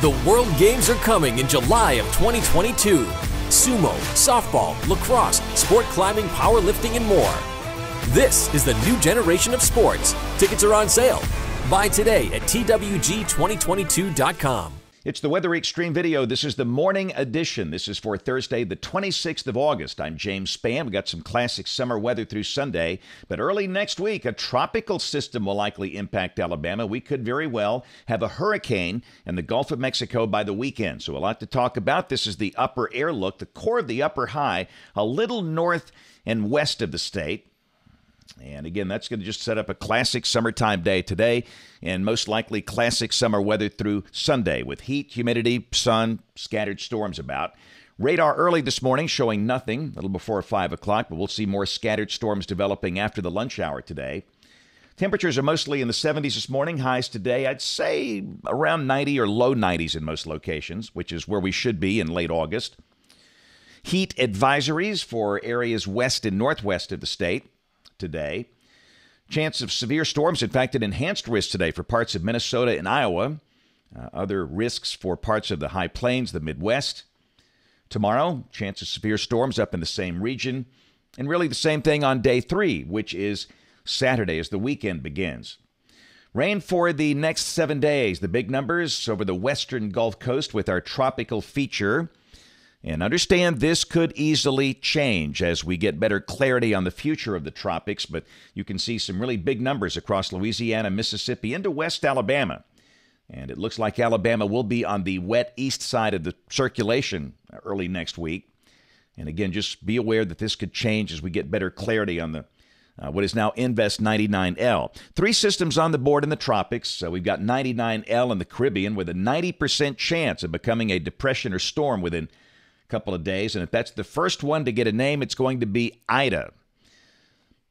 The World Games are coming in July of 2022. Sumo, softball, lacrosse, sport climbing, powerlifting, and more. This is the new generation of sports. Tickets are on sale. Buy today at TWG2022.com. It's the Weather Xtreme video. This is the morning edition. This is for Thursday, the 26th of August. I'm James Spann. We got some classic summer weather through Sunday, but early next week, a tropical system will likely impact Alabama. We could very well have a hurricane in the Gulf of Mexico by the weekend. So, a lot to talk about. This is the upper air look, the core of the upper high, a little north and west of the state. And again, that's going to just set up a classic summertime day today, and most likely classic summer weather through Sunday with heat, humidity, sun, scattered storms about. Radar early this morning showing nothing, a little before 5 o'clock, but we'll see more scattered storms developing after the lunch hour today. Temperatures are mostly in the 70s this morning. Highs today, I'd say around 90 or low 90s in most locations, which is where we should be in late August. Heat advisories for areas west and northwest of the state today. Chance of severe storms, in fact, an enhanced risk today for parts of Minnesota and Iowa. Uh, other risks for parts of the high plains, the Midwest. Tomorrow, chance of severe storms up in the same region. And really the same thing on day three, which is Saturday as the weekend begins. Rain for the next seven days. The big numbers over the western Gulf Coast with our tropical feature. And understand this could easily change as we get better clarity on the future of the tropics, but you can see some really big numbers across Louisiana, Mississippi, into West Alabama. And it looks like Alabama will be on the wet east side of the circulation early next week. And again, just be aware that this could change as we get better clarity on the uh, what is now Invest 99L. Three systems on the board in the tropics. So we've got 99L in the Caribbean with a 90% chance of becoming a depression or storm within couple of days. And if that's the first one to get a name, it's going to be Ida.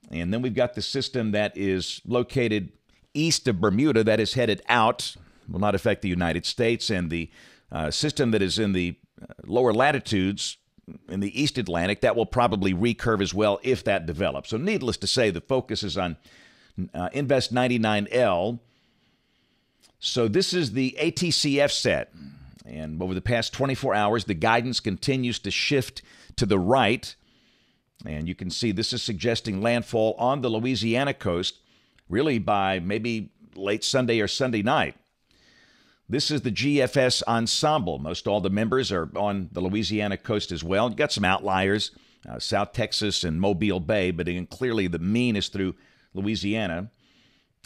And then we've got the system that is located east of Bermuda that is headed out, will not affect the United States, and the uh, system that is in the uh, lower latitudes in the East Atlantic that will probably recurve as well if that develops. So, needless to say, the focus is on uh, Invest 99L. So, this is the ATCF set. And over the past 24 hours, the guidance continues to shift to the right. And you can see this is suggesting landfall on the Louisiana coast, really by maybe late Sunday or Sunday night. This is the GFS ensemble. Most all the members are on the Louisiana coast as well. You got some outliers, uh, South Texas and Mobile Bay, but clearly the mean is through Louisiana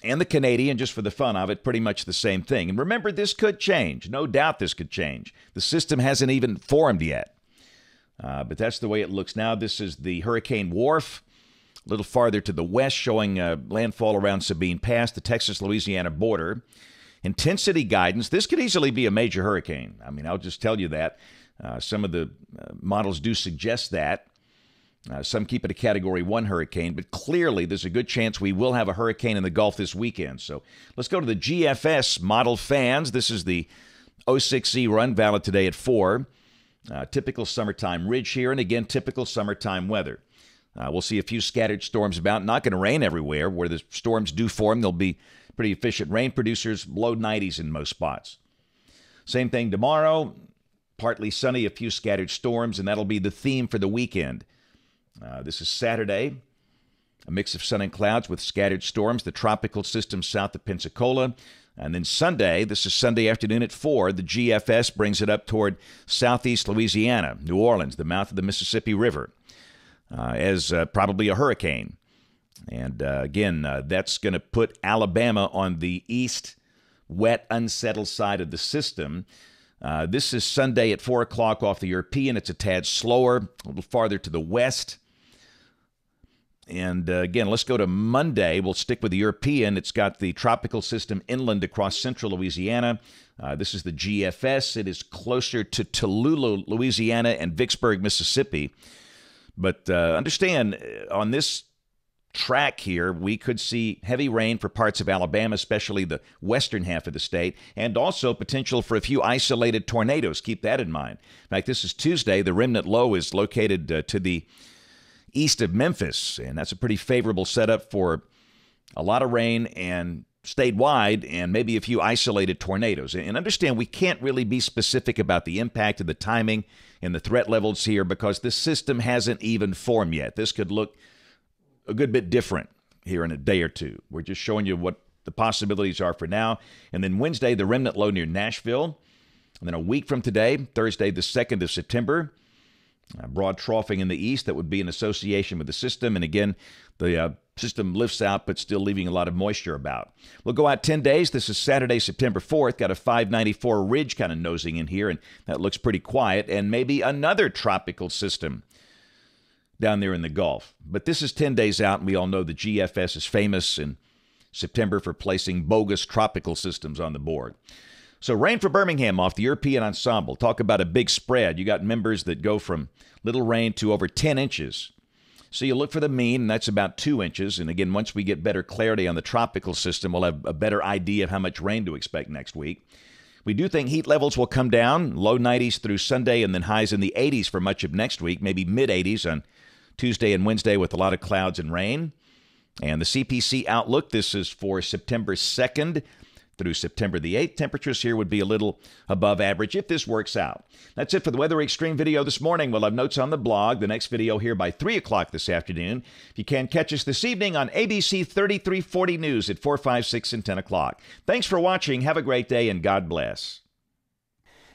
and the Canadian, just for the fun of it, pretty much the same thing. And remember, this could change. No doubt this could change. The system hasn't even formed yet. Uh, but that's the way it looks now. This is the Hurricane WRF, a little farther to the west, showing uh, landfall around Sabine Pass, the Texas Louisiana border. Intensity guidance this could easily be a major hurricane. I mean, I'll just tell you that. Uh, some of the uh, models do suggest that. Uh, some keep it a Category 1 hurricane, but clearly there's a good chance we will have a hurricane in the Gulf this weekend. So let's go to the GFS model fans. This is the 06Z run, valid today at 4. Uh, typical summertime ridge here, and again, typical summertime weather. Uh, we'll see a few scattered storms about. Not going to rain everywhere. Where the storms do form, they'll be pretty efficient rain producers, low 90s in most spots. Same thing tomorrow. Partly sunny, a few scattered storms, and that'll be the theme for the weekend. Uh, this is Saturday. A mix of sun and clouds with scattered storms, the tropical system south of Pensacola. And then Sunday, this is Sunday afternoon at 4, the GFS brings it up toward southeast Louisiana, New Orleans, the mouth of the Mississippi River, uh, as uh, probably a hurricane. And uh, again, uh, that's going to put Alabama on the east, wet, unsettled side of the system. Uh, this is Sunday at 4 o'clock off the European. It's a tad slower, a little farther to the west. And uh, again, let's go to Monday. We'll stick with the European. It's got the tropical system inland across central Louisiana. Uh, this is the GFS. It is closer to Tallulah, Louisiana, and Vicksburg, Mississippi. But uh, understand uh, on this track here, we could see heavy rain for parts of Alabama, especially the western half of the state, and also potential for a few isolated tornadoes. Keep that in mind. In fact, this is Tuesday. The remnant low is located uh, to the east of Memphis, and that's a pretty favorable setup for a lot of rain and statewide and maybe a few isolated tornadoes. And understand we can't really be specific about the impact and the timing and the threat levels here because this system hasn't even formed yet. This could look a good bit different here in a day or two. We're just showing you what the possibilities are for now. And then Wednesday, the remnant low near Nashville. And then a week from today, Thursday, the 2nd of September, broad troughing in the east that would be in association with the system. And again, the uh, system lifts out, but still leaving a lot of moisture about. We'll go out 10 days. This is Saturday, September 4th. Got a 594 ridge kind of nosing in here, and that looks pretty quiet. And maybe another tropical system down there in the Gulf. But this is 10 days out, and we all know the GFS is famous in September for placing bogus tropical systems on the board. So, rain for Birmingham off the European ensemble. Talk about a big spread. You got members that go from little rain to over 10 inches. So, you look for the mean, and that's about two inches. And again, once we get better clarity on the tropical system, we'll have a better idea of how much rain to expect next week. We do think heat levels will come down, low 90s through Sunday, and then highs in the 80s for much of next week, maybe mid 80s on Tuesday and Wednesday with a lot of clouds and rain. And the CPC outlook this is for September 2nd through September the 8th. Temperatures here would be a little above average if this works out. That's it for the Weather Xtreme video this morning. We'll have notes on the blog. The next video here by 3 o'clock this afternoon. If you can, catch us this evening on ABC 3340 News at 4, 5, 6, and 10 o'clock. Thanks for watching. Have a great day, and God bless.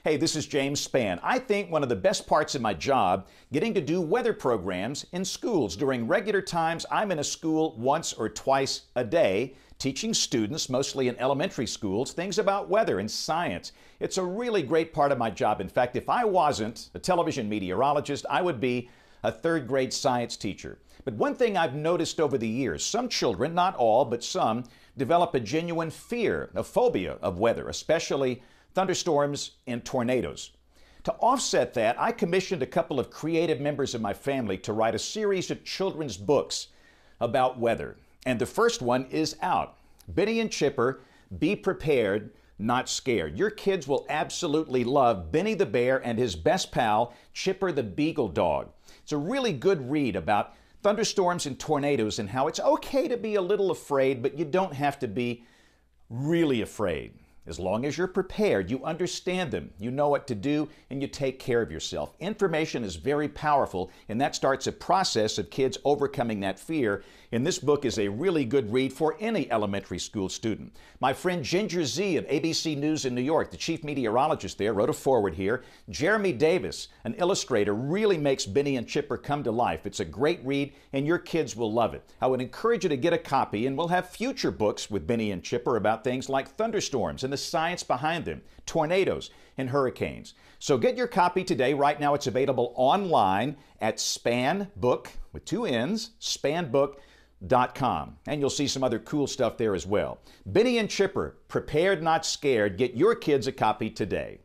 Hey, this is James Spann. I think one of the best parts of my job, getting to do weather programs in schools. During regular times, I'm in a school once or twice a day teaching students, mostly in elementary schools, things about weather and science. It's a really great part of my job. In fact, if I wasn't a television meteorologist, I would be a third grade science teacher. But one thing I've noticed over the years some children, not all, but some, develop a genuine fear, a phobia of weather, especially thunderstorms and tornadoes. To offset that, I commissioned a couple of creative members of my family to write a series of children's books about weather. And the first one is out. Benny and Chipper, Be Prepared, Not Scared. Your kids will absolutely love Benny the Bear and his best pal, Chipper the Beagle Dog. It's a really good read about thunderstorms and tornadoes and how it's okay to be a little afraid, but you don't have to be really afraid. As long as you're prepared, you understand them, you know what to do, and you take care of yourself. Information is very powerful, and that starts a process of kids overcoming that fear. And this book is a really good read for any elementary school student. My friend Ginger Zee of ABC News in New York, the chief meteorologist there, wrote a foreword here. Jeremy Davis, an illustrator, really makes Benny and Chipper come to life. It's a great read, and your kids will love it. I would encourage you to get a copy, and we'll have future books with Benny and Chipper about things like thunderstorms and the science behind them, tornadoes, and hurricanes. So get your copy today. Right now, it's available online at Spannbook with two N's, spannbook.com. And you'll see some other cool stuff there as well. Benny and Chipper, prepared, not scared. Get your kids a copy today.